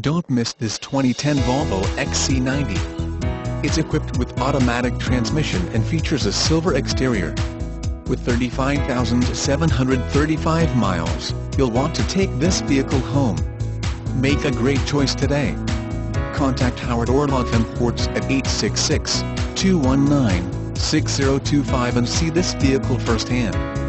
Don't miss this 2010 Volvo XC90. It's equipped with automatic transmission and features a silver exterior. With 35,735 miles, you'll want to take this vehicle home. Make a great choice today. Contact Howard Orloff Imports at 866-219-6025 and see this vehicle firsthand.